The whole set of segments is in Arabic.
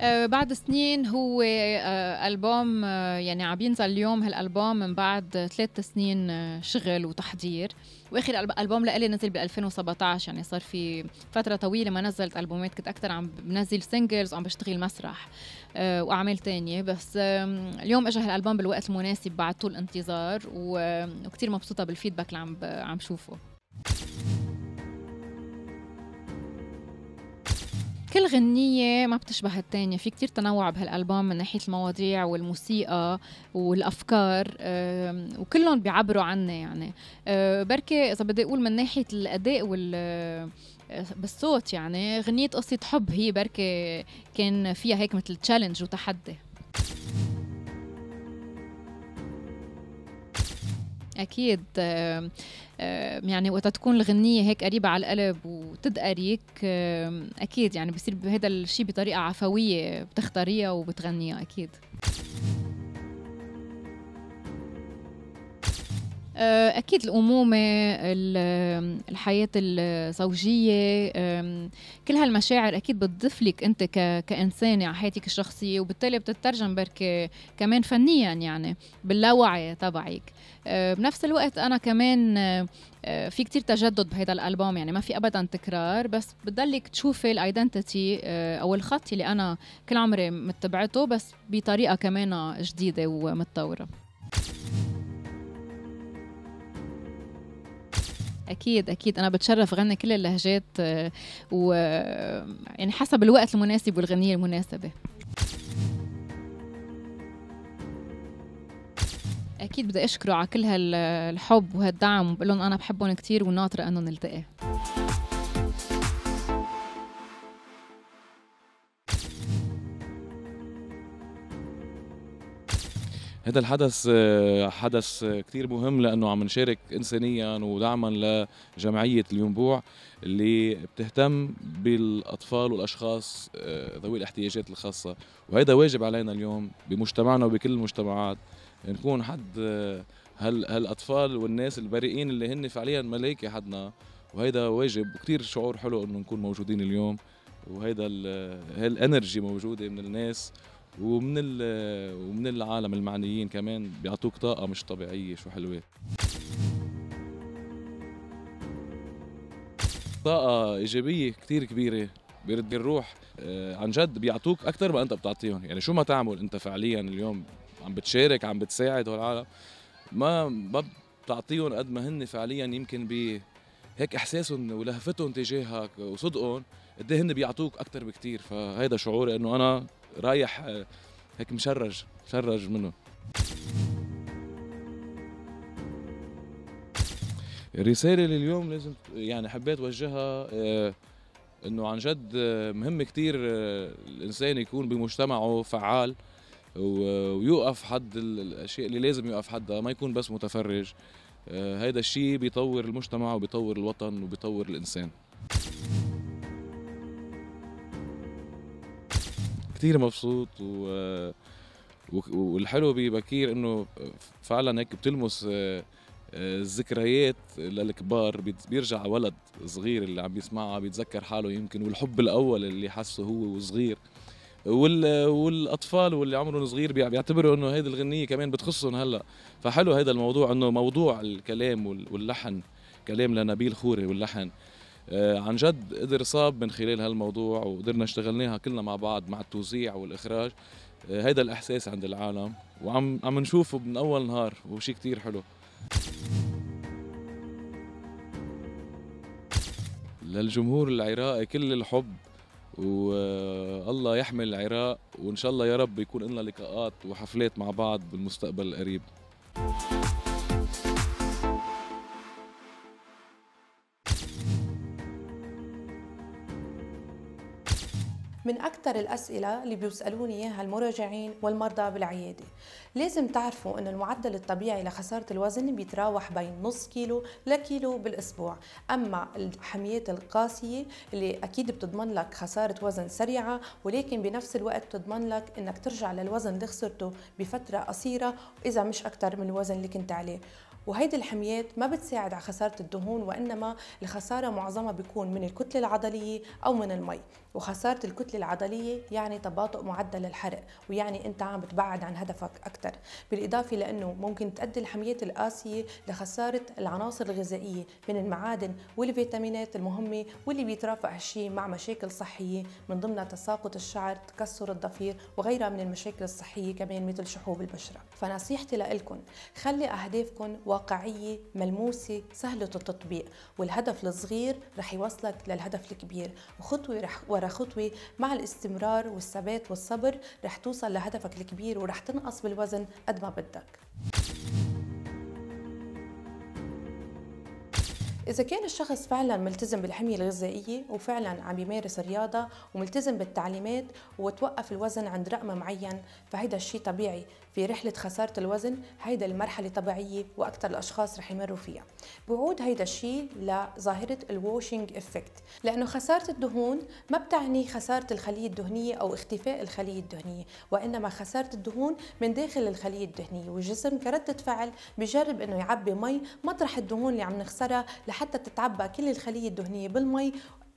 آه بعد سنين هو آه ألبوم آه يعني عم ينزل اليوم هالألبوم من بعد ثلاث سنين شغل وتحضير. وآخر ألبوم لإلي نزل ب 2017 يعني صار في فترة طويلة ما نزلت ألبومات كنت أكثر عم بنزل singles وعم بشتغل مسرح وأعمال تانية. بس اليوم اجى هالألبوم بالوقت المناسب بعد طول انتظار وكثير مبسوطة بال feedback اللي عم عم شوفه. كل غنية ما بتشبه الثانية في كتير تنوع بهالألبوم من ناحية المواضيع والموسيقى والأفكار وكلهم بيعبروا عنه يعني. أه، بركي إذا بدي أقول من ناحية الأداء وال بالصوت يعني غنية قصة حب هي بركي كان فيها هيك مثل تشالنج وتحدي. أكيد يعني وقت تكون الغنية هيك قريبة على القلب وتدقريك أكيد يعني بصير هذا الشيء بطريقة عفوية بتختاريها وبتغنيها أكيد. أكيد الأمومة الحياة الزوجية كل هالمشاعر أكيد بتضيف لك أنت كإنسانة على حياتك الشخصية وبالتالي بتترجم بركي كمان فنيا يعني باللاوعي تبعك. آه، بنفس الوقت أنا كمان آه، في كتير تجدد بهذا الألبوم يعني ما في ابدا تكرار بس بتضلك تشوفي الايدنتيتي أو الخط اللي أنا كل عمري متبعته بس بطريقة كمان جديدة ومتطورة. أكيد أكيد. أنا بتشرف غني كل اللهجات آه، و يعني حسب الوقت المناسب والغنية المناسبة. أكيد بدي أشكره على كل هالحب وهالدعم وبقول لهم أنا بحبهم كثير وناطرة انه نلتقي هذا الحدث آه، حدث كثير مهم لأنه عم نشارك انسانيا ودعما لجمعية الينبوع اللي بتهتم بالأطفال والأشخاص آه، ذوي الاحتياجات الخاصة. وهذا واجب علينا اليوم بمجتمعنا وبكل المجتمعات نكون حد آه، هال هالأطفال والناس البريئين اللي هن فعليا ملايكة حدنا. وهيدا واجب وكثير شعور حلو إنه نكون موجودين اليوم. وهيدا هالإنرجي موجودة من الناس. ومن ومن العالم المعنيين كمان بيعطوك طاقة مش طبيعية شو حلوة. طاقة إيجابية كثير كبيرة. بيرد الروح آه، عن جد بيعطوك أكثر ما أنت بتعطيهم. يعني شو ما تعمل أنت فعليا اليوم عم بتشارك عم بتساعد هالعالم ما ما بتعطيهم قد ما هن فعليا يمكن ب هيك إحساسهم ولهفتهم تجاهك وصدقهم قد إيه هن بيعطوك أكثر بكثير فهيدا شعوري إنه أنا رايح آه، هيك مشرج مشرج منه. الرسالة اللي اليوم لازم يعني حبيت وجهها آه، إنه عن جد آه، مهم كثير الإنسان يكون بمجتمعه فعال ويوقف حد الأشياء اللي لازم يوقف حدها ما يكون بس متفرج. هذا الشيء بيطور المجتمع وبيطور الوطن وبيطور الإنسان. كثير مبسوط و والحلو ببكير إنه فعلا هيك بتلمس آه، آه، الذكريات للكبار. بيرجع ولد صغير اللي عم بيسمعها بيتذكر حاله يمكن والحب الأول اللي حسه هو وصغير. والأطفال واللي عمرهم صغير بيعتبروا إنه هيدي الغنية كمان بتخصهم هلأ. فحلو هذا الموضوع إنه موضوع الكلام واللحن كلام لنبيل خوري واللحن. عن جد قدر صاب من خلال هالموضوع وقدرنا اشتغلناها كلنا مع بعض مع التوزيع والإخراج. هيدا آه، الإحساس عند العالم وعم عم نشوفه من أول نهار وشيء كتير حلو. للجمهور العراقي كل الحب والله يحمل العراق وإن شاء الله يا رب يكون لنا لقاءات وحفلات مع بعض بالمستقبل القريب. من أكثر الأسئلة اللي بيسألوني إياها المراجعين والمرضى بالعيادة. لازم تعرفوا أن المعدل الطبيعي لخسارة الوزن بيتراوح بين نص كيلو لكيلو بالأسبوع. أما الحميات القاسية اللي أكيد بتضمن لك خسارة وزن سريعة ولكن بنفس الوقت بتضمن لك أنك ترجع للوزن اللي خسرته بفترة قصيرة إذا مش أكثر من الوزن اللي كنت عليه. وهيدي الحميات ما بتساعد على خسارة الدهون وإنما الخسارة معظمها بيكون من الكتلة العضلية أو من المي. وخسارة الكتلة العضلية يعني تباطؤ معدل الحرق ويعني أنت عم بتبعد عن هدفك أكثر بالإضافة لأنه ممكن تؤدي الحميات القاسية لخسارة العناصر الغذائية من المعادن والفيتامينات المهمة واللي بيترافق هالشيء مع مشاكل صحية من ضمنها تساقط الشعر تكسر الضفير وغيرها من المشاكل الصحية كمان مثل شحوب البشرة. فنصيحتي لكم خلي أهدافكم واقعية ملموسة سهلة التطبيق والهدف الصغير رح يوصلك للهدف الكبير وخطوة رح ورا خطوة مع الاستمرار والثبات والصبر رح توصل لهدفك الكبير ورح تنقص بالوزن قد ما بدك. إذا كان الشخص فعلا ملتزم بالحمية الغذائية وفعلا عم يمارس رياضة وملتزم بالتعليمات وتوقف الوزن عند رقم معين فهيدا الشيء طبيعي. في رحلة خسارة الوزن هيدا المرحلة طبيعية وأكثر الأشخاص رح يمروا فيها. بعود هيدا الشيء لظاهرة ال whoosh effect لأنه خسارة الدهون ما بتعني خسارة الخلية الدهنية أو اختفاء الخلية الدهنية وإنما خسارة الدهون من داخل الخلية الدهنية. والجسم كردة فعل بجرب إنه يعبي مي مطرح الدهون اللي عم نخسرها لحتى تتعبى كل الخلية الدهنية بالمي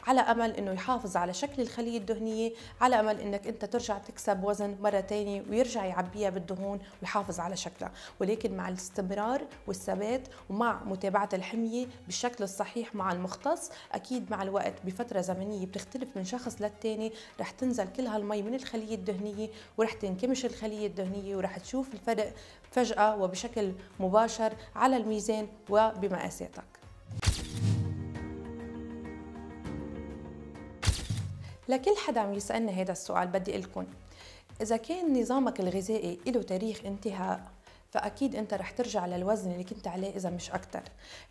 على أمل إنه يحافظ على شكل الخلية الدهنية على أمل إنك أنت ترجع تكسب وزن مرة ثانية ويرجع يعبيها بالدهون ويحافظ على شكلها. ولكن مع الاستمرار والثبات ومع متابعة الحمية بالشكل الصحيح مع المختص أكيد مع الوقت بفترة زمنية بتختلف من شخص للتاني رح تنزل كل هالمي من الخلية الدهنية ورح تنكمش الخلية الدهنية ورح تشوف الفرق فجأة وبشكل مباشر على الميزان وبمقاساتك. لكل حدا عم يسألني هذا السؤال بدي لكم إذا كان نظامك الغذائي له تاريخ انتهاء فأكيد أنت رح ترجع للوزن اللي كنت عليه إذا مش أكثر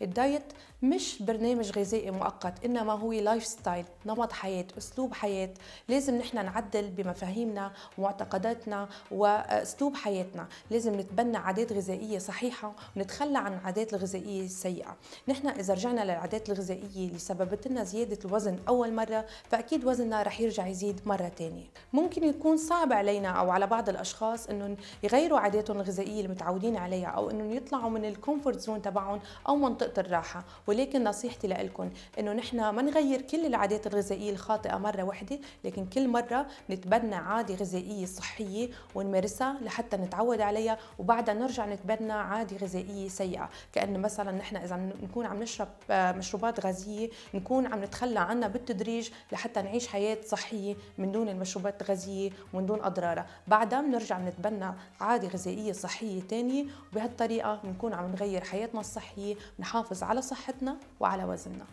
ال diet مش برنامج غذائي مؤقت إنما هو lifestyle نمط حياة أسلوب حياة. لازم نحن نعدل بمفاهيمنا ومعتقداتنا وأسلوب حياتنا. لازم نتبنى عادات غذائية صحيحة ونتخلى عن العادات الغذائية السيئة. نحن إذا رجعنا للعادات الغذائية اللي سببت لنا زيادة الوزن أول مرة فأكيد وزننا رح يرجع يزيد مرة ثانية ممكن يكون صعب علينا أو على بعض الأشخاص انه يغيروا عاداتهم الغذائية المتعودة متعودين عليها أو انه يطلعوا من ال comfort zone تبعهم أو منطقة الراحة. ولكن نصيحتي لكم إنه نحن ما نغير كل العادات الغذائية الخاطئة مرة واحدة لكن كل مرة نتبنى عادة غذائية صحية ونمارسها لحتى نتعود عليها وبعدها نرجع نتبنى عادة غذائية سيئة. كانه مثلا نحن إذا نكون عم نشرب آه، مشروبات غازية نكون عم نتخلى عنها بالتدريج لحتى نعيش حياة صحية من دون المشروبات الغازية ومن دون أضرارها. بعدها بنرجع نتبنى عادة غذائية صحية تانية وبهالطريقة بنكون عم نغير حياتنا الصحية ونحافظ على صحتنا وعلى وزننا.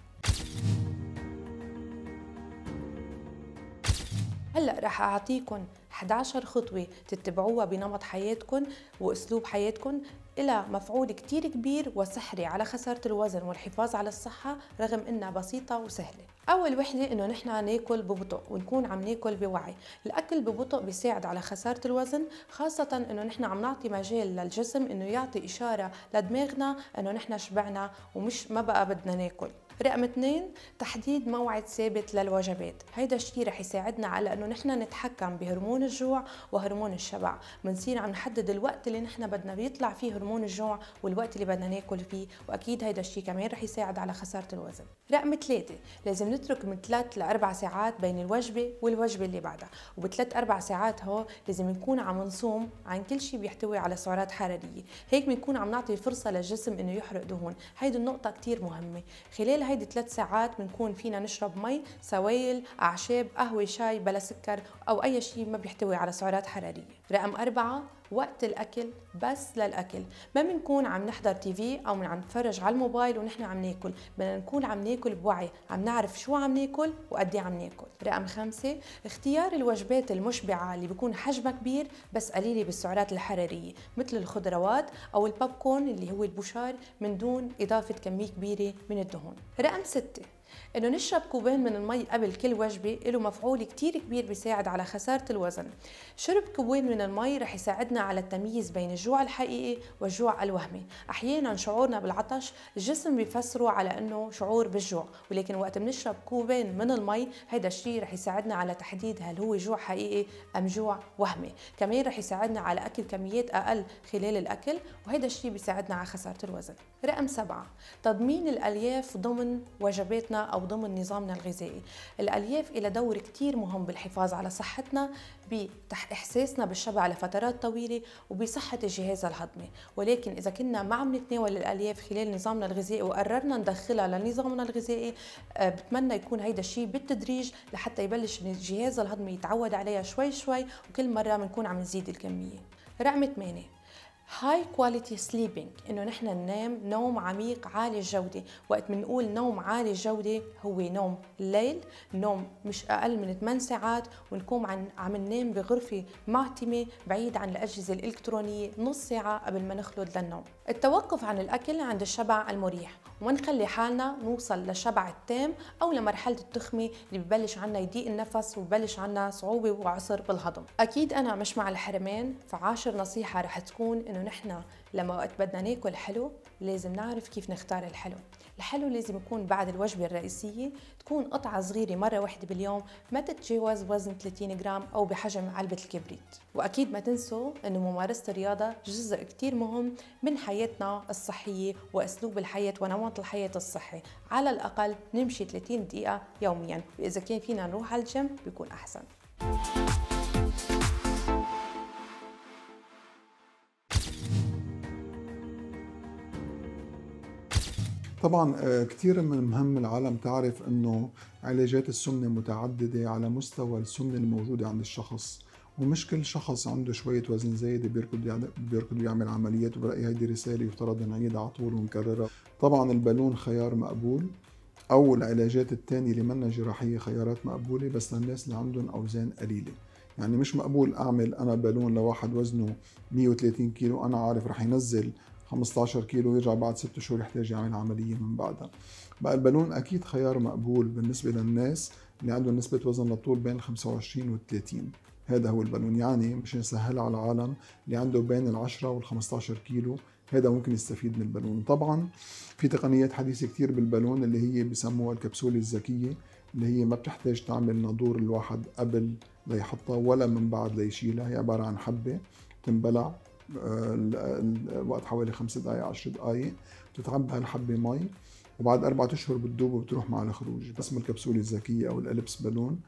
هلأ رح اعطيكم 11 خطوة تتبعوها بنمط حياتكم وأسلوب حياتكم إلى مفعول كتير كبير وسحري على خسارة الوزن والحفاظ على الصحة رغم إنها بسيطة وسهلة. أول وحدة إنه نحن ناكل ببطء ونكون عم ناكل بوعي. الأكل ببطء بيساعد على خسارة الوزن خاصة إنه نحن عم نعطي مجال للجسم إنه يعطي إشارة لدماغنا إنه نحن شبعنا ومش ما بقى بدنا ناكل. رقم اثنين تحديد موعد ثابت للوجبات. هيدا الشيء رح يساعدنا على إنه نحن نتحكم بهرمون الجوع وهرمون الشبع. بنصير عم نحدد الوقت اللي نحن بدنا بيطلع فيه هرمون الجوع والوقت اللي بدنا ناكل فيه وأكيد هيدا الشيء كمان رح يساعد على خسارة الوزن. رقم ثلاثة لازم نترك من ثلاث لأربع ساعات بين الوجبة والوجبة اللي بعدها. وبثلاث أربع ساعات هو لازم نكون عم نصوم عن كل شيء بيحتوي على سعرات حرارية. هيك بنكون عم نعطي فرصة للجسم إنه يحرق دهون. هيدي النقطة كتير مهمة. خلال هيدي ثلاث ساعات بنكون فينا نشرب مي سوائل أعشاب قهوة شاي بلا سكر أو أي شيء ما بيحتوي على سعرات حرارية. رقم أربعة وقت الأكل بس للأكل. ما بنكون عم نحضر TV أو عم نتفرج على الموبايل ونحن عم ناكل. بدنا نكون عم ناكل بوعي. عم نعرف شو عم ناكل وقديه عم ناكل. رقم خمسة اختيار الوجبات المشبعة اللي بيكون حجمها كبير بس قليلة بالسعرات الحرارية مثل الخضروات أو البوب كورن اللي هو البشار من دون إضافة كمية كبيرة من الدهون. رقم ستة إنه نشرب كوبين من المي قبل كل وجبة له مفعول كتير كبير بيساعد على خسارة الوزن. شرب كوبين من المي رح يساعدنا على التمييز بين الجوع الحقيقي والجوع الوهمي. أحيانا شعورنا بالعطش الجسم بيفسره على إنه شعور بالجوع. ولكن وقت بنشرب كوبين من المي هيدا الشيء رح يساعدنا على تحديد هل هو جوع حقيقي أم جوع وهمي. كمان رح يساعدنا على أكل كميات أقل خلال الأكل وهيدا الشيء بيساعدنا على خسارة الوزن. رقم سبعة تضمين الألياف ضمن وجباتنا أو ضمن نظامنا الغذائي. الألياف إلى دور كتير مهم بالحفاظ على صحتنا بإحساسنا بالشبع لفترات طويلة وبصحة الجهاز الهضمي. ولكن إذا كنا ما عم نتناول الألياف خلال نظامنا الغذائي وقررنا ندخلها لنظامنا الغذائي آه، بتمنى يكون هيدا الشيء بالتدريج لحتى يبلش الجهاز الهضمي يتعود عليها شوي شوي وكل مرة بنكون عم نزيد الكمية. رقم 8 high quality sleeping إنه نحن ننام نوم عميق عالي الجوده وقت بنقول نوم عالي الجوده هو نوم الليل نوم مش أقل من 8 ساعات ونكون عن عم ننام بغرفة معتمة بعيد عن الأجهزة الإلكترونية نص ساعة قبل ما نخلد للنوم. التوقف عن الأكل عند الشبع المريح وما نخلي حالنا نوصل للشبع التام أو لمرحلة التخمة اللي ببلش عنا يضيق النفس وببلش عنا صعوبة وعسر بالهضم. أكيد أنا مش مع الحرمان فعاشر نصيحة رح تكون إنه نحن لما وقت بدنا ناكل حلو لازم نعرف كيف نختار الحلو. الحلو لازم يكون بعد الوجبة الرئيسية تكون قطعة صغيرة مرة واحدة باليوم ما تتجاوز وزن 30 جرام أو بحجم علبة الكبريت. وأكيد ما تنسوا أنه ممارسة الرياضة جزء كتير مهم من حياتنا الصحية وأسلوب الحياة ونمط الحياة الصحي. على الأقل نمشي 30 دقيقة يوميا. وإذا كان فينا نروح على الجيم بيكون أحسن. طبعا آه، كثير من مهم العالم تعرف إنه علاجات السمنة متعددة على مستوى السمنة الموجودة عند الشخص. ومش كل شخص عنده شوية وزن زايد بيركض بيركض يعمل عمليات وبرأيي هيدي رسالة يفترض نعيدها على طول ونكررها. طبعا البالون خيار مقبول. أو العلاجات الثانية اللي منا جراحية خيارات مقبولة بس للناس اللي عندهم أوزان قليلة. يعني مش مقبول أعمل أنا بالون لواحد وزنه 130 كيلو أنا عارف رح ينزل 15 كيلو ويرجع بعد ست شهور يحتاج يعمل عملية من بعدها. بقى البالون أكيد خيار مقبول بالنسبة للناس اللي عندهم نسبة وزن للطول بين 25 و 30 هذا هو البالون يعني مش نسهلها على العالم اللي عنده بين ال 10 وال 15 كيلو. هذا ممكن يستفيد من البالون. طبعا في تقنيات حديثة كتير بالبالون اللي هي بسموها الكبسولة الذكية اللي هي ما بتحتاج تعمل نادور الواحد قبل ليحطها ولا من بعد ليشيلها هي عبارة عن حبة تنبلع الوقت حوالي خمس دقائق عشر دقائق بتتعبى هالحبة مي وبعد أربعة أشهر بتدوب وبتروح مع الخروج. اسمه الكبسولة الذكية أو الألبس بالون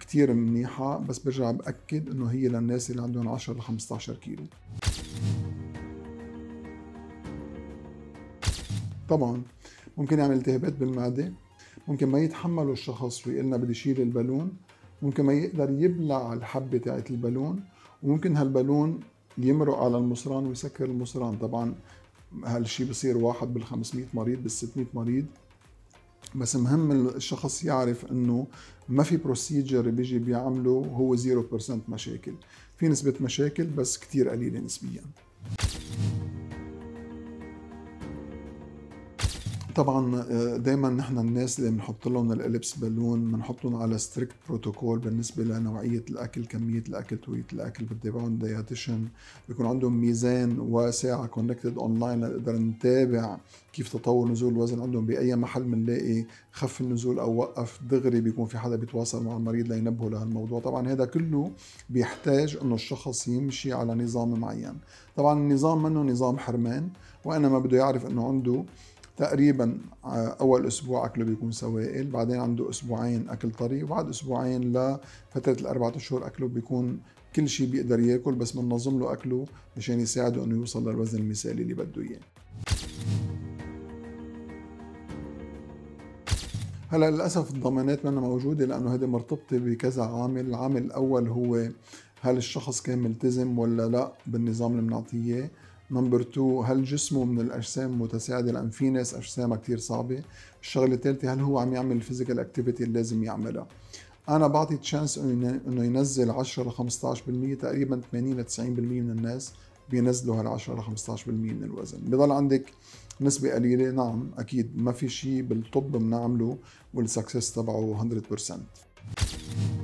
كتير منيحة. بس برجع بأكد إنه هي للناس اللي عندهم 10 ل 15 كيلو. طبعا ممكن يعمل التهابات بالمعدة. ممكن ما يتحملوا الشخص ويقول لنا بدي شيل البالون. ممكن ما يقدر يبلع الحبة تاعت البالون. وممكن هالبالون يمرق على المصران ويسكر المصران طبعا هالشيء بصير واحد بال 500 مريض بال 600 مريض؟ بس مهم الشخص يعرف إنه ما في procedure بيجي بيعمله هو 0% مشاكل. في نسبة مشاكل بس كتير قليلة نسبيا. طبعا آه، دائما نحن الناس اللي بنحط لهم ال Ellipse balloon بنحطهم على strict protocol بالنسبة لنوعية الأكل كمية الأكل طويله الأكل بتابعهم dietitian بيكون عندهم ميزان وساعه connected online لنقدر نتابع كيف تطور نزول الوزن عندهم. بأي محل بنلاقي خف النزول أو وقف دغري بيكون في حدا بيتواصل مع المريض لينبهه لهالموضوع. طبعا هذا كله بيحتاج إنه الشخص يمشي على نظام معين. طبعا النظام منه نظام حرمان وإنما بده يعرف إنه عنده تقريبا آه، أول أسبوع أكله بيكون سوائل بعدين عنده أسبوعين أكل طري وبعد أسبوعين لفترة الأربعة أشهر أكله بيكون كل شيء بيقدر ياكل بس بننظم له أكله مشان يساعده إنه يوصل للوزن المثالي اللي بده إياه. هلأ للأسف الضمانات منا موجودة لأنه هذه مرتبطة بكذا عامل، العامل الأول هو هل الشخص كان ملتزم ولا لا بالنظام اللي بنعطيه؟ number 2 هل جسمه من الأجسام مساعدة لأن في ناس أجسامها كثير صعبة. الشغلة الثالثه هل هو عم يعمل ال physical activity اللي لازم يعملها؟ أنا بعطي chance إنه ينزل 10 ل 15% تقريبا 80 ل 90% من الناس بينزلوا هال 10 ل 15% من الوزن. بضل عندك نسبة قليلة نعم أكيد ما في شيء بالطب بنعمله وال success تبعه 100%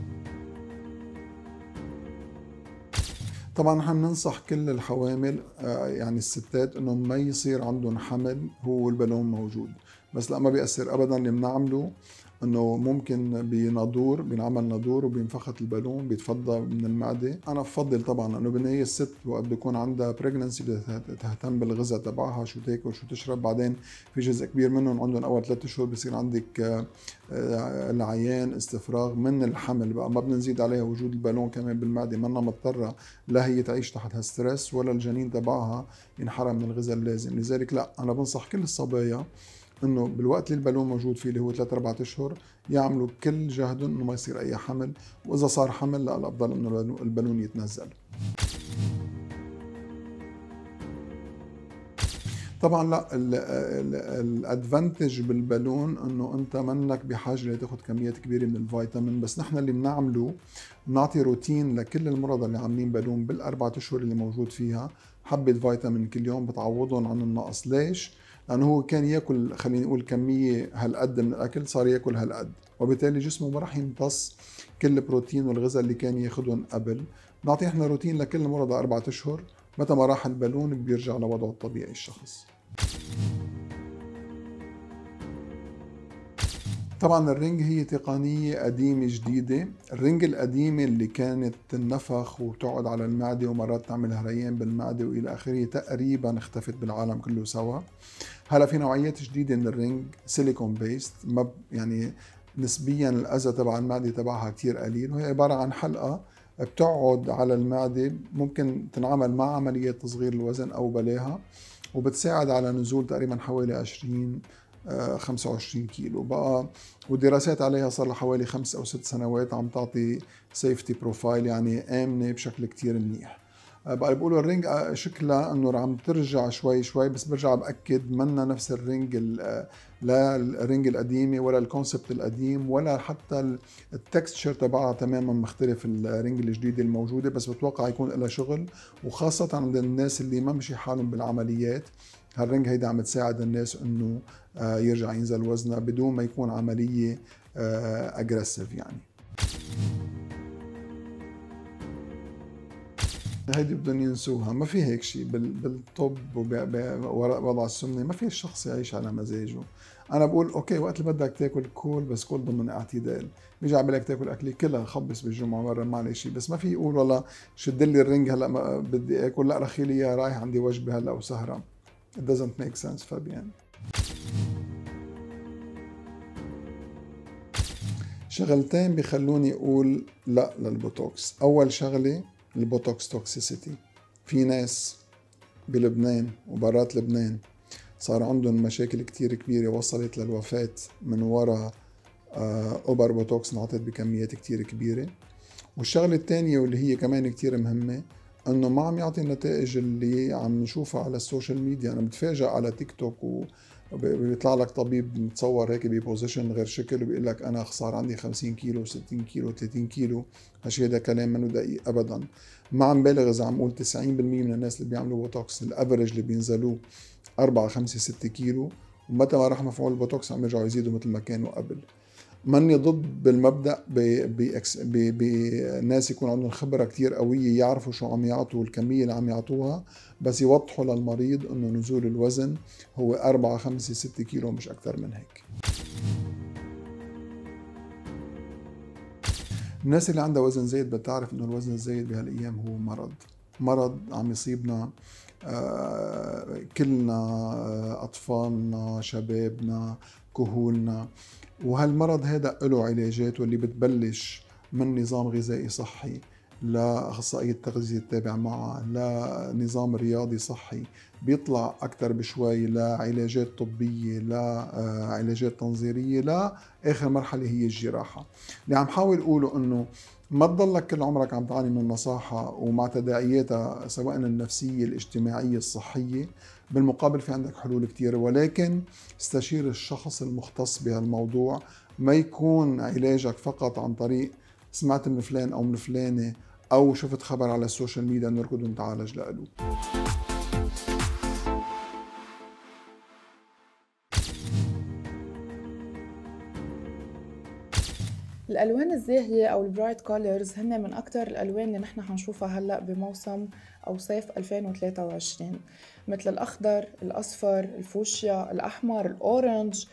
طبعا نحن ننصح كل الحوامل آه، يعني الستات انه ما يصير عندهم حمل هو البالون موجود. بس لا ما بيأثر ابدا اللي بنعمله إنه ممكن بنادور بينعمل نادور وبينفخت البالون بيتفضى من المعدة. أنا بفضل طبعا إنه بالنهايه الست وقت بيكون عندها pregnancy بدها تهتم بالغذاء تبعها شو تاكل شو تشرب. بعدين في جزء كبير منهم عندهم أول ثلاث شهور بصير عندك آه، لعيان استفراغ من الحمل بقى. ما بدنا نزيد عليها وجود البالون كمان بالمعدة. منا مضطرة لا هي تعيش تحت هال stress ولا الجنين تبعها ينحرم من الغذاء اللازم. لذلك لا أنا بنصح كل الصبايا إنه بالوقت اللي البالون موجود فيه اللي هو 3 4 أشهر يعملوا كل جهدهم إنه ما يصير أي حمل وإذا صار حمل لا الأفضل إنه البالون يتنزل طبعا لا الأدفانتج بالبالون إنه أنت منك بحاجة لتاخذ كميات كبيرة من الفيتامين بس نحن اللي بنعمله بنعطي روتين لكل المرضى اللي عاملين بالون بالاربع أشهر اللي موجود فيها حبة فيتامين كل يوم بتعوضهم عن النقص ليش؟ لأنه هو كان يأكل خلينا نقول كمية هالقد من الأكل صار يأكل هالقد. وبالتالي جسمه ما راح يمتص كل البروتين والغذاء اللي كان يأخذهم قبل. بنعطي إحنا روتين لكل مرضى أربعة أشهر متى ما راح البالون بيرجع لوضعه الطبيعي الشخص. طبعا ال ring هي تقنية قديمة جديدة. ال ring القديمة اللي كانت تنفخ وتقعد على المعدة ومرات تعمل هريان بالمعدة وإلى آخره تقريبا اختفت بالعالم كله سوا. هلا في نوعيات جديدة من ال ring silicone based ما يعني نسبيا الاذى تبع المعدة تبعها كثير قليل. وهي عبارة عن حلقة بتقعد على المعدة ممكن تنعمل مع عملية تصغير الوزن أو بلاها وبتساعد على نزول تقريبا حوالي 20 25 آه، كيلو. بقى والدراسات عليها صار حوالي خمس أو ست سنوات عم تعطي safety profile يعني آمنة بشكل كتير منيح. بقى بيقولوا ال ring آه، شكلها إنه عم ترجع شوي شوي بس برجع بأكد منا نفس ال ring آه، لا ال ring القديمة ولا ال concept القديم ولا حتى ال texture تبعها تماما مختلف ال ring الجديده الموجودة بس بتوقع يكون لها شغل. وخاصة عند الناس اللي ما مشي حالهم بالعمليات. هال ring هيدا عم تساعد الناس إنه آه، يرجع ينزل وزنها بدون ما يكون عملية aggressive يعني. هيدي بدهم ينسوها. ما في هيك شيء بالطب ووضع السمنة. ما في الشخص يعيش على مزاجه. أنا بقول okay وقت اللي بدك تاكل كول بس كول ضمن اعتدال. بيجي على بالك تاكل أكلة كلها خبص بالجمعة مرة ما عليه شيء بس ما في يقول والله شد لي ال ring هلأ بدي آكل. لأ رخي لي رايح عندي وجبة هلأ وسهرة. It doesn't make sense فبقى شغلتين بيخلوني أقول لا للبوتوكس. أول شغلة البوتوكس toxicity في ناس بلبنان وبرات لبنان صار عندهم مشاكل كتير كبيرة وصلت للوفاة من وراء over بوتوكس انعطت بكميات كتير كبيرة. والشغلة الثانية واللي هي كمان كتير مهمة إنه ما عم يعطي النتائج اللي عم نشوفها على السوشيال ميديا. أنا بتفاجئ على تيك توك و بيطلع لك طبيب متصور هيك ب position غير شكل وبيقول لك أنا صار عندي 50 كيلو 60 كيلو 30 كيلو. هالشيء هذا كلام منه دقيق ابدا. ما عم بالغ إذا عم أقول 90% من الناس اللي بيعملوا بوتوكس ال average اللي بينزلوه 4 5 6 كيلو. ومتى ما راح مفعول البوتوكس عم يرجعوا يزيدوا مثل ما كانوا قبل. ماني ضد بالمبدأ بناس يكون عندهم خبرة كتير قوية يعرفوا شو عم يعطوا الكميه اللي عم يعطوها بس يوضحوا للمريض إنه نزول الوزن هو 4 5 6 كيلو مش أكثر من هيك. الناس اللي عندها وزن زايد بتعرف إنه الوزن الزايد بهالأيام هو مرض. مرض عم يصيبنا آه، كلنا آه، أطفالنا شبابنا كهولنا. وهالمرض هذا له علاجات واللي بتبلش من نظام غذائي صحي. لأخصائي التغذية التابع معها لنظام رياضي صحي بيطلع أكثر بشوي لعلاجات طبية لعلاجات تنظيرية لآخر مرحلة هي الجراحة. اللي عم حاول أقوله أنه ما تضلك كل عمرك عم تعاني من مصاحة ومع تداعياتها سواء النفسية الاجتماعية الصحية بالمقابل في عندك حلول كتير. ولكن استشير الشخص المختص بهالموضوع ما يكون علاجك فقط عن طريق سمعت من فلان أو من فلانة أو شفت خبر على السوشيال ميديا نركض ونتعالج لقلوب الألوان الزاهية أو ال bright colors هن من أكثر الألوان اللي نحن حنشوفها هلأ بموسم أو صيف 2023 مثل الأخضر الأصفر الفوشيا الأحمر ال orange.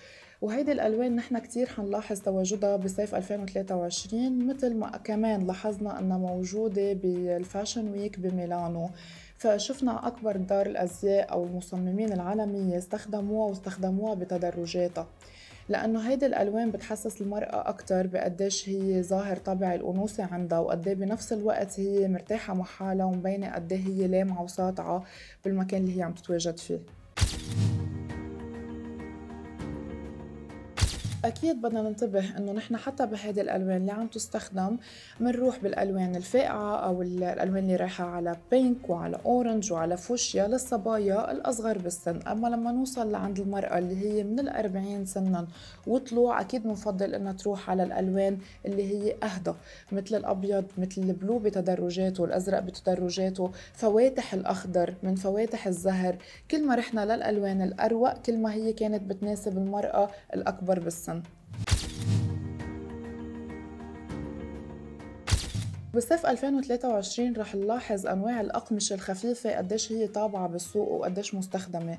وهيدي الألوان نحن كثير حنلاحظ تواجدها بصيف 2023 مثل ما كمان لاحظنا إنها موجودة بال fashion week بميلانو. فشفنا أكبر دار الأزياء أو المصممين العالمية استخدموها واستخدموها بتدرجاتها. لأنه هيدي الألوان بتحسس المرأة أكثر بقديش هي ظاهر طابع الأنوثة عندها وقد إيه بنفس الوقت هي مرتاحة مع حالها ومبينة قد إيه هي لامعة وساطعة بالمكان اللي هي عم تتواجد فيه. أكيد بدنا ننتبه إنه نحن حتى بهيدي الألوان اللي عم تستخدم بنروح بالألوان الفاقعه أو الألوان اللي رايحة على بينك وعلى اورنج وعلى فوشيا للصبايا الأصغر بالسن. أما لما نوصل لعند المرأة اللي هي من ال40 سنا وطلوع أكيد بنفضل إنها تروح على الألوان اللي هي أهدى مثل الأبيض مثل البلو بتدرجاته الأزرق بتدرجاته فواتح الأخضر من فواتح الزهر. كل ما رحنا للألوان الأروق كل ما هي كانت بتناسب المرأة الأكبر بالسن. بصيف 2023 رح نلاحظ أنواع الأقمشة الخفيفة قديش هي طابعة بالسوق وقديش مستخدمة.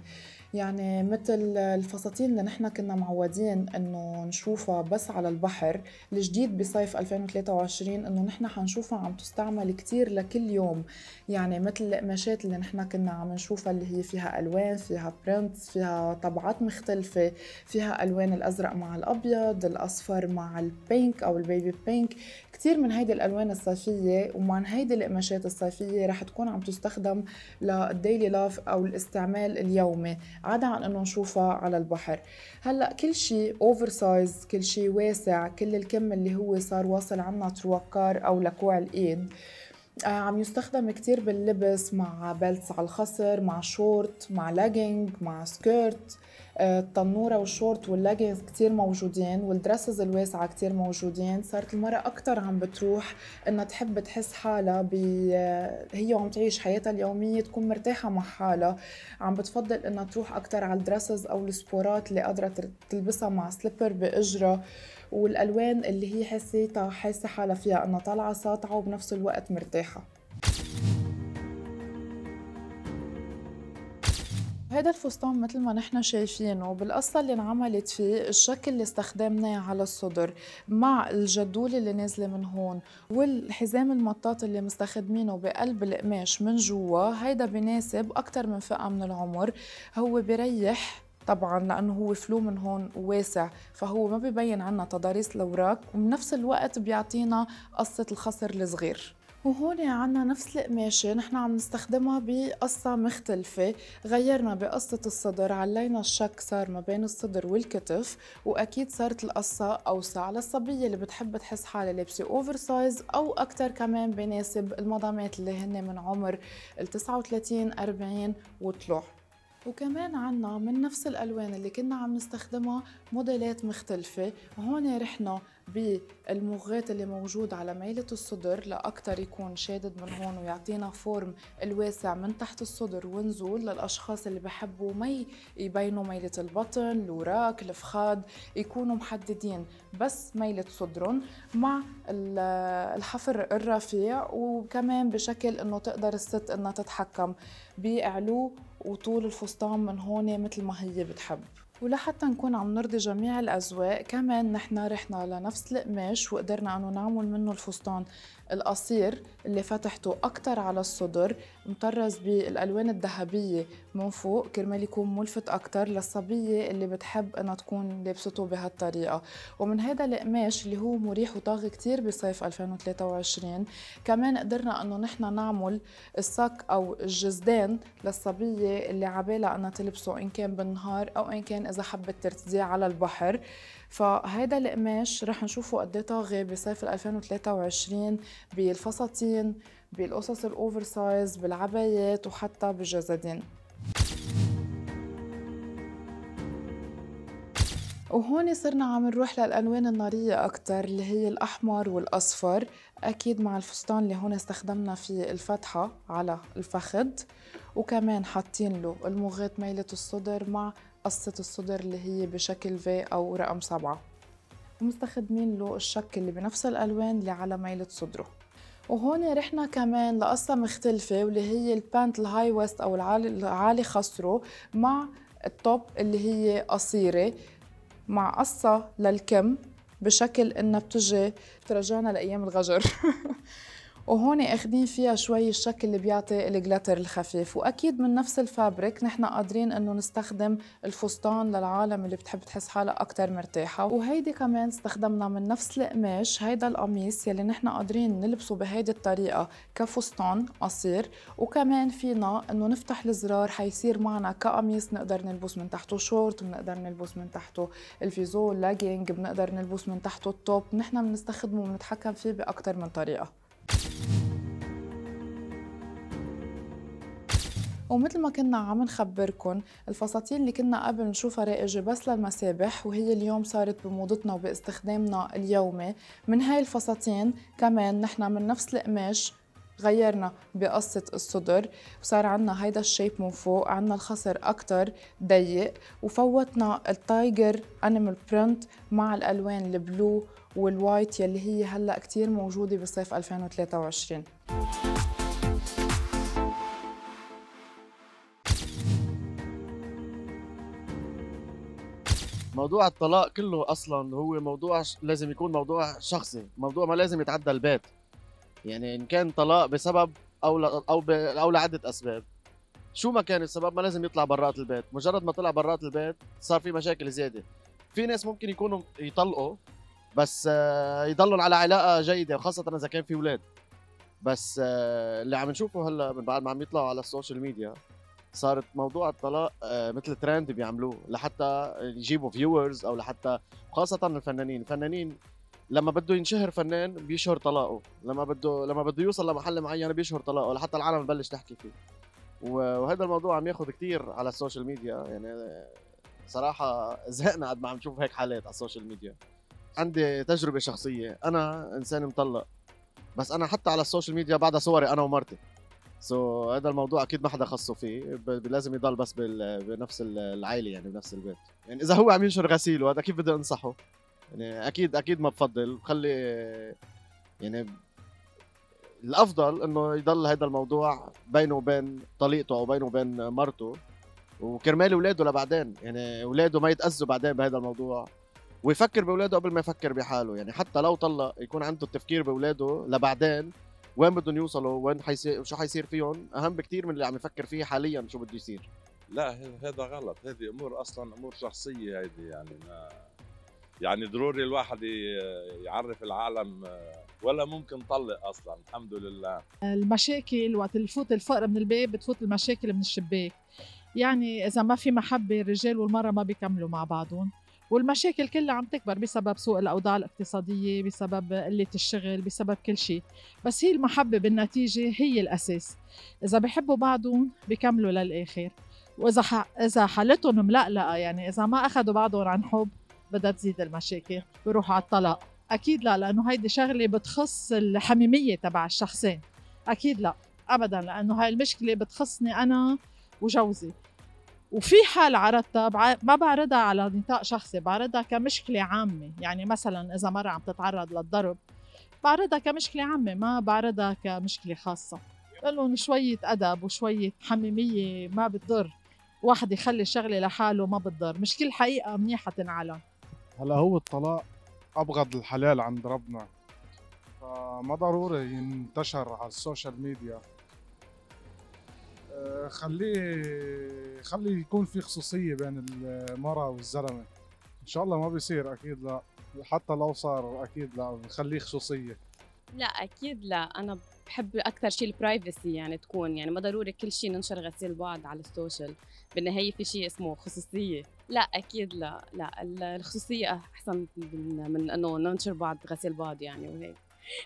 يعني مثل الفساتين اللي نحن كنا معودين إنه نشوفها بس على البحر الجديد بصيف 2023 إنه نحن حنشوفها عم تستعمل كتير لكل يوم. يعني مثل القماشات اللي نحن كنا عم نشوفها اللي هي فيها ألوان فيها prints فيها طبعات مختلفة فيها ألوان الأزرق مع الأبيض الأصفر مع ال pink أو ال baby pink كتير من هيدي الألوان الصيفية ومن هيدي القماشات الصيفية رح تكون عم تستخدم لل daily life أو الاستعمال اليومي. عدا عن إنه نشوفها على البحر. هلأ كل شيء oversize كل شيء واسع كل الكم اللي هو صار واصل عنا trois quarts أو لكوع الإيد. آه، عم يستخدم كتير باللبس مع belts على الخصر مع شورت مع لاجينج مع skirt التنورة والشورت واللاجينز كتير موجودين وال dresses الواسعة كتير موجودين. صارت المرأة أكتر عم بتروح إنها تحب تحس حالها ب هي وعم تعيش حياتها اليومية تكون مرتاحة مع حالها. عم بتفضل إنها تروح أكتر على ال dresses أو السبورات اللي قادرة تلبسها مع slipper بإجرها. والألوان اللي هي حسيتها حاسة حالها فيها إنها طالعة ساطعة وبنفس الوقت مرتاحة. هذا الفستان مثل ما نحن شايفينه بالقصة اللي انعملت فيه الشكل اللي استخدمناه على الصدر مع الجدول اللي نازلة من هون والحزام المطاط اللي مستخدمينه بقلب القماش من جوا هيدا بناسب أكتر من فئة من العمر. هو بريح طبعا لأنه هو فلو من هون واسع فهو ما ببين عنا تضاريس الأوراق وبنفس الوقت بيعطينا قصة الخصر الصغير. وهون عنا نفس القماشة نحن عم نستخدمها بقصة مختلفة. غيرنا بقصة الصدر علينا الشك صار ما بين الصدر والكتف وأكيد صارت القصة أوسع. للصبية اللي بتحب تحس حالها لابسة oversize أو أكتر كمان بناسب المدامات اللي هن من عمر ال 39 40 وطلوع. وكمان عنا من نفس الألوان اللي كنا عم نستخدمها موديلات مختلفة. وهون رحنا بالمغاط اللي موجود على ميلة الصدر لأكتر يكون شادد من هون ويعطينا form الواسع من تحت الصدر ونزول للأشخاص اللي بحبوا ما يبينوا ميلة البطن الوراك الفخاد يكونوا محددين بس ميلة صدرهم مع الحفر الرفيع وكمان بشكل إنه تقدر الست إنها تتحكم بعلو وطول الفستان من هون مثل ما هي بتحب. ولحتى نكون عم نرضي جميع الأذواق كمان نحن رحنا لنفس القماش وقدرنا أنه نعمل منه الفستان. القصير اللي فتحته أكتر على الصدر مطرز بالألوان الذهبية من فوق كرمال يكون ملفت أكتر للصبية اللي بتحب أنها تكون لابسته بهالطريقة. ومن هذا القماش اللي هو مريح وطاغي كتير بصيف 2023 كمان قدرنا أنه نحن نعمل الصك أو الجزدان للصبية اللي عبالها أنها تلبسه إن كان بالنهار أو إن كان إذا حبت ترتديه على البحر. فهيدا القماش رح نشوفه قد طاغي بصيف 2023 بالفساتين بالقصص ال oversize بالعبايات وحتى بالجزدين وهون صرنا عم نروح للألوان النارية أكتر اللي هي الأحمر والأصفر. أكيد مع الفستان اللي هون استخدمنا فيه الفتحة على الفخذ. وكمان حاطين له المغاط ميلة الصدر مع قصة الصدر اللي هي بشكل V أو رقم سبعة. ومستخدمين له الشك اللي بنفس الألوان اللي على ميلة صدره. وهون رحنا كمان لقصة مختلفة واللي هي ال pant ال high waist أو العالي, العالي خصره مع ال top اللي هي قصيرة مع قصة للكم بشكل إنها بتجي بترجعنا لأيام الغجر. وهون اخذين فيها شوي الشكل اللي بيعطي ال glitter الخفيف. وأكيد من نفس ال fabric نحن قادرين إنه نستخدم الفستان للعالم اللي بتحب تحس حالها أكثر مرتاحة. وهيدي كمان استخدمنا من نفس القماش هيدا القميص يلي نحن قادرين نلبسه بهيدي الطريقة كفستان قصير. وكمان فينا إنه نفتح الزرار حيصير معنا كقميص نقدر نلبس من تحته شورت بنقدر نلبس من تحته الفيزو لاجينج بنقدر نلبس من تحته ال top نحن بنستخدمه وبنتحكم فيه باكثر من طريقة. ومثل ما كنا عم نخبركم الفساتين اللي كنا قبل نشوفها رائجة بس للمسابح وهي اليوم صارت بموضتنا وباستخدامنا اليومي. من هاي الفساتين كمان نحن من نفس القماش غيرنا بقصة الصدر. وصار عنا هيدا ال shape من فوق عنا الخصر أكتر ضيق وفوتنا ال tiger animal print مع الألوان ال blue وال white يلي هي هلأ كتير موجودة بصيف 2023 موضوع الطلاق كله أصلا هو موضوع لازم يكون موضوع شخصي موضوع ما لازم يتعدى البيت. يعني إن كان طلاق بسبب أو ل... أو ب... أو لعدة أسباب. شو ما كان السبب ما لازم يطلع برات البيت. مجرد ما طلع برات البيت صار في مشاكل زيادة. في ناس ممكن يكونوا يطلقوا بس آه، يضلوا على علاقة جيدة وخاصه إذا كان في أولاد. بس آه، اللي عم نشوفه هلأ من بعد ما عم يطلعوا على السوشيال ميديا صارت موضوع الطلاق آه، مثل ترند بيعملوه لحتى يجيبوا viewers أو لحتى خاصة الفنانين. الفنانين لما بده ينشهر فنان بيشهر طلاقه لما بده لما بده يوصل لمحل معين بيشهر طلاقه لحتى العالم تبلش تحكي فيه. وهذا الموضوع عم ياخذ كثير على السوشيال ميديا يعني صراحة زهقنا قد ما عم نشوف هيك حالات على السوشيال ميديا. عندي تجربة شخصية أنا إنسان مطلق بس أنا حتى على السوشيال ميديا بعدها صوري أنا ومرتي. سو so, هذا الموضوع أكيد ما حدا خصه فيه. لازم يضل بس بنفس العائلة يعني بنفس البيت. يعني إذا هو عم ينشر غسيل وهذا كيف بدي أنصحه. يعني أكيد أكيد ما بفضل. خلي يعني الأفضل إنه يضل هذا الموضوع بينه وبين طليقته أو بينه وبين مرته وكرمال أولاده لبعدين. يعني أولاده ما يتأذوا بعدين بهذا الموضوع. ويفكر بأولاده قبل ما يفكر بحاله. يعني حتى لو طلق يكون عنده التفكير بأولاده لبعدين. وين بدهم يوصلوا؟ وين حيصير؟ شو حيصير فيهم؟ أهم بكثير من اللي عم يفكر فيه حاليا شو بده يصير. لا هذا غلط. هذه أمور أصلا أمور شخصية هذه يعني. ما يعني ضروري الواحد يعرف العالم ولا ممكن طلق أصلا. الحمد لله. المشاكل وقت اللي يفوت الفقر من الباب بتفوت المشاكل من الشباك. يعني إذا ما في محبة الرجال والمرأة ما بيكملوا مع بعضهم. والمشاكل كلها عم تكبر بسبب سوء الأوضاع الاقتصادية بسبب قلة الشغل بسبب كل شيء. بس هي المحبة بالنتيجة هي الأساس. إذا بحبوا بعضهم بيكملوا للآخر. وإذا ح... إذا حالتهم ملقلقة يعني إذا ما أخذوا بعضهم عن حب بدها تزيد المشاكل بروحوا على الطلاق. أكيد لا لأنه هيدي شغلة بتخص الحميمية تبع الشخصين. أكيد لا ابدا لأنه هاي المشكلة بتخصني أنا وجوزي. وفي حال عرضتها ما بعرضها على نطاق شخصي بعرضها كمشكلة عامة. يعني مثلا إذا مرة عم تتعرض للضرب بعرضها كمشكلة عامة ما بعرضها كمشكلة خاصة. لهم شوية أدب وشوية حميمية ما بتضر. واحد يخلي الشغلة لحاله ما بتضر. مش كل حقيقة منيحة تنعلن هلا هو الطلاق أبغض الحلال عند ربنا. فما ضروري ينتشر على السوشيال ميديا. خليه خلي يكون في خصوصية بين المرأة والزلمة. إن شاء الله ما بيصير أكيد لا. حتى لو صار أكيد لا. نخليه خصوصية. لا أكيد لا. أنا بحب أكثر شيء ال privacy يعني تكون. يعني ما ضروري كل شيء ننشر غسيل بعض على ال social. بالنهاية في شيء اسمه خصوصية. لا أكيد لا. لا الخصوصية أحسن من, من إنه ننشر بعض غسيل بعض يعني وهيك.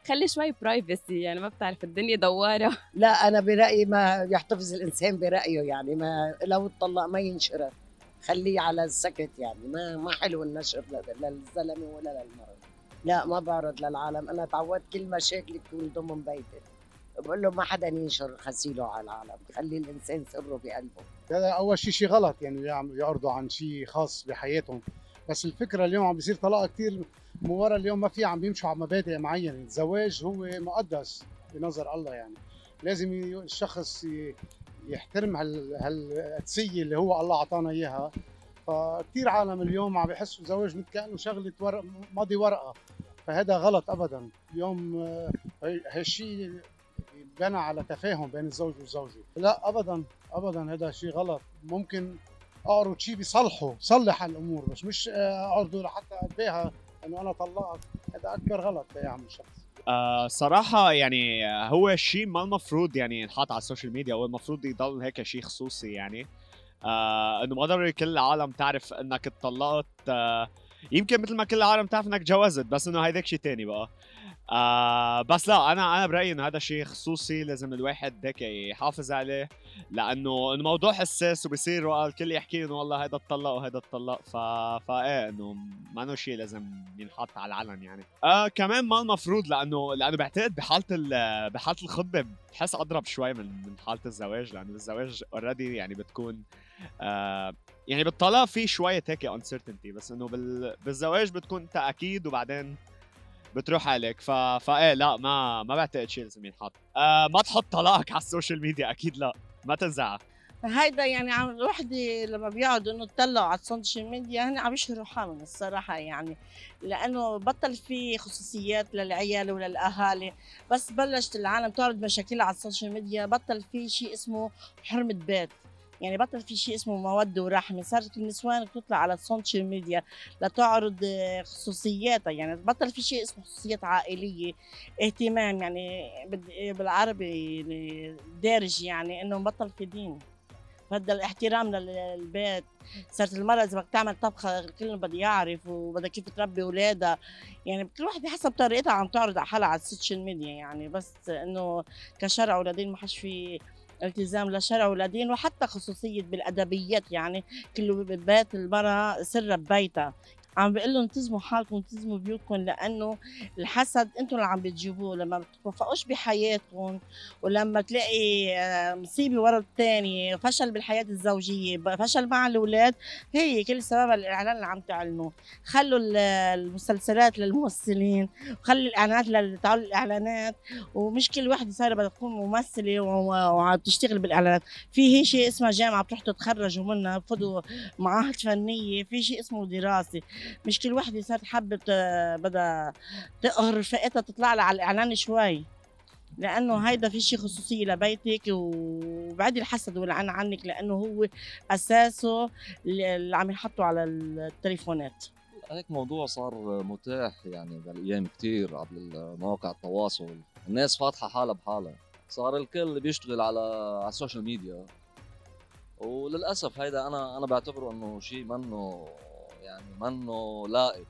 خلي شوي privacy يعني ما بتعرف الدنيا دوارة. لا أنا برأيي ما يحتفظ الإنسان برأيه يعني ما لو اتطلق ما ينشرها خليه على السكت يعني ما ما حلو النشر للزلمة ولا للمرأة لا ما بعرض للعالم. أنا تعودت كل مشاكلي تكون ضمن بيتي. بقول له ما حدا ينشر غسيله على العالم. خلي الإنسان سره بقلبه. هذا أول شيء شيء غلط يعني يعرضوا عن شيء خاص بحياتهم. بس الفكرة اليوم عم بيصير طلاق كثير ورا اليوم ما في عم بيمشوا على مبادئ معينة. الزواج هو مقدس بنظر الله يعني. لازم الشخص يحترم هالقدسيه اللي هو الله أعطانا إياها. فكثير عالم اليوم عم بيحسوا الزواج مثل كأنه شغلة ورق ماضي ورقة. فهذا غلط ابدا. اليوم آه، هالشيء بنى على تفاهم بين الزوج والزوجة. لا ابدا ابدا هذا شيء غلط. ممكن اعرض شيء بيصلحه صلح الأمور بس مش اعرضه لحتى اتباهى إنه أنا طلقت هذا اكبر غلط عم الشخص. آه صراحة يعني هو شيء ما المفروض يعني ينحط على السوشيال ميديا. هو المفروض يضل هيك شيء خصوصي يعني. آه إنه ما ضروري كل العالم تعرف إنك اتطلقت آه يمكن مثل ما كل العالم تعرف إنك جوزت بس إنه هيداك شيء تاني بقى. آه بس لا أنا أنا برأيي انه هذا شيء خصوصي لازم الواحد هيك يحافظ عليه لأنه الموضوع حساس وبصير وقت الكل يحكي إنه والله هذا اتطلق وهذا اتطلق ف فايه إنه ما شيء لازم ينحط على العلن يعني. آه كمان ما المفروض لأنه لأنه بعتقد بحالة بحالة الخطبة بحس أضرب شوي من من حالة الزواج لأنه بالزواج already يعني بتكون آه يعني بالطلاق في شوية هيك uncertainty بس إنه بال... بالزواج بتكون أنت أكيد وبعدين بتروح عليك. ف... فايه لا ما ما بعتقد شيء لازم ينحط. آه ما تحط طلاقك على ال social media أكيد لا. ما تنزعها هيدا يعني عم الوحدة لما بيقعدوا إنه يطلعوا على ال social media هن عم يشهروا حالهم الصراحة يعني. لأنه بطل في خصوصيات للعيال وللأهالي. بس بلشت العالم تعرض مشاكلها على ال social media. بطل في شيء اسمه حرمة بيت. يعني بطل في شيء اسمه مودة ورحمة صارت النسوان بتطلع على ال social media لتعرض خصوصياتها. يعني بطل في شيء اسمه خصوصيات عائلية اهتمام يعني بالعربي دارج يعني إنه بطل في دين هذا الاحترام للبيت. صارت المرأة إذا بدك تعمل طبخة الكل بده يعرف وبدها كيف تربي أولادها. يعني كل وحدة حسب طريقتها عم تعرض حالها على السوشيال ميديا يعني. بس إنه كشرع ولدين ما حش في التزام لشرع ولدين وحتى خصوصية بالأدبيات يعني كله ببيت المرأة سر ببيتها عم بقول لهم التزموا حالكم التزموا بيوتكم لأنه الحسد أنتم اللي عم بتجيبوه لما بتوفقوش بحياتكم ولما تلاقي آه، مصيبة ورا الثانية فشل بالحياة الزوجية فشل مع الأولاد هي كل سبب الإعلان اللي عم تعلنوه خلوا المسلسلات للممثلين وخلي الإعلانات لتعال الإعلانات ومش كل وحده صايره بدها تكون ممثلة وعم تشتغل بالإعلانات. في هي شيء اسمها جامعة بتروحوا تتخرجوا منها بفضوا معاهد فنية في شيء اسمه دراسة. مش كل وحده صارت حابه بدها تقهر رفقتها تطلع لها على الإعلان شوي. لأنه هيدا في شيء خصوصيه لبيتك وبعد الحسد والعن عنك لأنه هو أساسه اللي عم يحطوا على التليفونات. هيك موضوع صار متاح يعني بالأيام كثير عبر مواقع التواصل. الناس فاتحة حالها بحالها. صار الكل بيشتغل على على السوشيال ميديا. وللأسف هيدا أنا أنا بعتبره إنه شيء منه يعني منه لائق.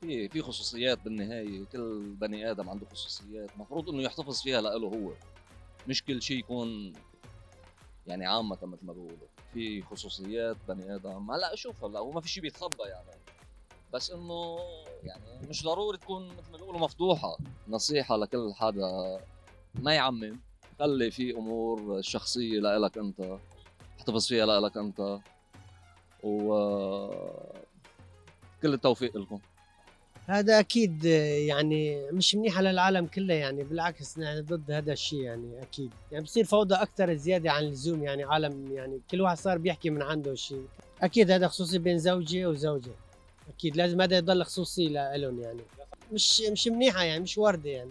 في في خصوصيات بالنهاية كل بني آدم عنده خصوصيات المفروض إنه يحتفظ فيها لإله هو. مش كل شيء يكون يعني عامة مثل ما بيقولوا. في خصوصيات بني آدم. هلا شوف هلا هو ما في شيء بيتخبى يعني. بس إنه يعني مش ضروري تكون مثل ما بيقولوا مفضوحة. نصيحة لكل حدا. ما يعمم. خلي في أمور شخصية لإلك أنت. احتفظ فيها لإلك أنت. و كل التوفيق لكم. هذا أكيد يعني مش منيح على العالم كله يعني بالعكس يعني ضد هذا الشيء يعني أكيد. يعني بصير فوضى أكثر زيادة عن اللزوم يعني عالم يعني كل واحد صار بيحكي من عنده شيء. أكيد هذا خصوصي بين زوجه وزوجة. أكيد لازم هذا يضل خصوصي لهم يعني. مش مش منيحة يعني مش ورده يعني.